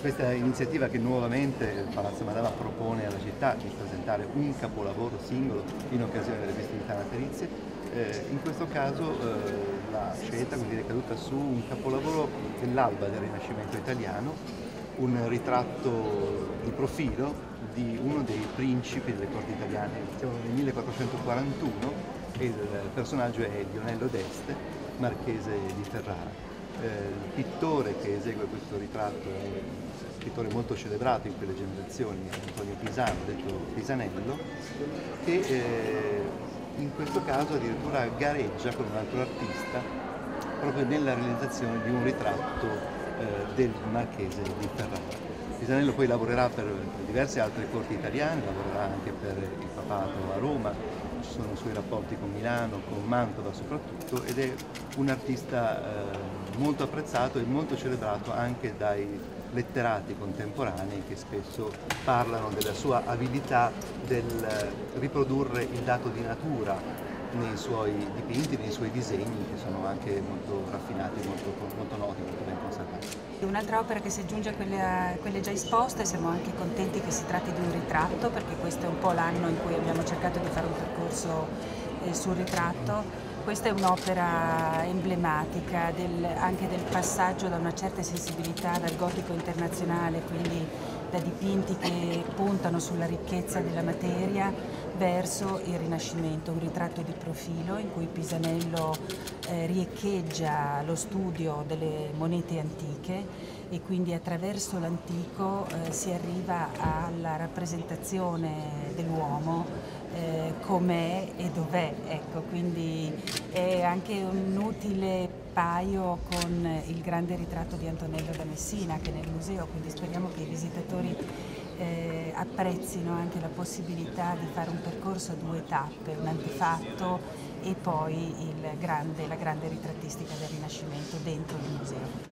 Questa iniziativa che nuovamente Palazzo Madama propone alla città di presentare un capolavoro singolo in occasione delle festività natalizie, eh, in questo caso eh, la scelta è caduta su un capolavoro dell'alba del Rinascimento italiano, un ritratto di profilo di uno dei principi delle corti italiane, siamo nel 1441 e il personaggio è Lionello d'Este, marchese di Ferrara. Eh, il pittore che esegue questo ritratto è un pittore molto celebrato in quelle generazioni, Antonio Pisano, detto Pisanello, che eh, in questo caso addirittura gareggia con un altro artista proprio nella realizzazione di un ritratto eh, del marchese di Ferrara. Pisanello poi lavorerà per diverse altre corti italiane, lavorerà anche per il papato a Roma, ci sono suoi rapporti con Milano, con Mantova soprattutto ed è un artista eh, molto apprezzato e molto celebrato anche dai letterati contemporanei che spesso parlano della sua abilità del riprodurre il dato di natura nei suoi dipinti, nei suoi disegni che sono anche molto raffinati, molto, molto noti, molto ben conservati. Un'altra opera che si aggiunge a quelle, a quelle, già esposte, siamo anche contenti che si tratti di un ritratto perché questo è un po' l'anno in cui abbiamo cercato di fare un percorso eh, sul ritratto. Questa è un'opera emblematica del, anche del passaggio da una certa sensibilità dal gotico internazionale, quindi da dipinti che puntano sulla ricchezza della materia verso il Rinascimento, un ritratto di profilo in cui Pisanello eh, riecheggia lo studio delle monete antiche e quindi attraverso l'antico eh, si arriva alla rappresentazione dell'uomo com'è e dov'è, ecco, quindi è anche un utile paio con il grande ritratto di Antonello da Messina che è nel museo, quindi speriamo che i visitatori eh, apprezzino anche la possibilità di fare un percorso a due tappe, un antefatto e poi grande, la grande ritrattistica del Rinascimento dentro il museo.